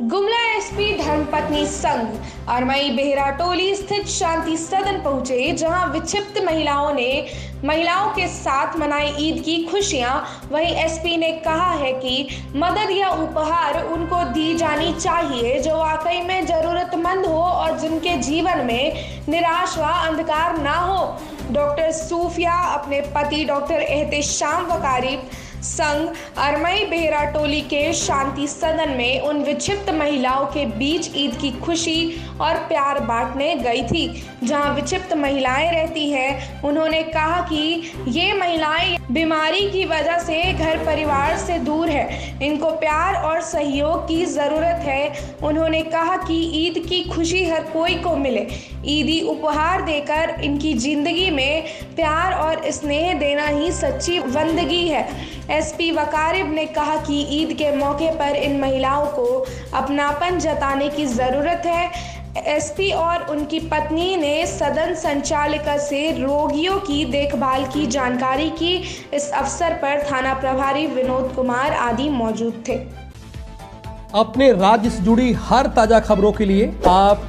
Gumla SP धर्मपत्नी संघ और मई बेहरा टोली स्थित शांति सदन पहुँचे, जहाँ विक्षिप्त महिलाओं ने, महिलाओं के साथ मनाई ईद की खुशियाँ। वहीं एसपी ने कहा है कि मदद या उपहार उनको दी जानी चाहिए, जो वाकई में जरूरतमंद हो और जिनके जीवन में निराश व अंधकार ना हो। डॉक्टर सूफिया, अपने पति डॉक्टर एहतेशाम वकारिब संघ अरमई बेहरा टोली के शांति सदन में उन विक्षिप्त महिलाओं के बीच ईद की खुशी और प्यार बांटने गई थी। जहाँ विक्षिप्त महिलाएँ रहती हैं, उन्होंने कहा कि ये महिलाएँ बीमारी की वजह से घर परिवार से दूर है। इनको प्यार और सहयोग की ज़रूरत है। उन्होंने कहा कि ईद की खुशी हर कोई को मिले। ईदी उपहार देकर इनकी ज़िंदगी में प्यार और स्नेह देना ही सच्ची बंदगी है। एसपी वकारिब ने कहा कि ईद के मौके पर इन महिलाओं को अपनापन जताने की ज़रूरत है। एसपी और उनकी पत्नी ने सदन संचालिका से रोगियों की देखभाल की जानकारी की। इस अवसर पर थाना प्रभारी विनोद कुमार आदि मौजूद थे। अपने राज्य से जुड़ी हर ताज़ा खबरों के लिए आप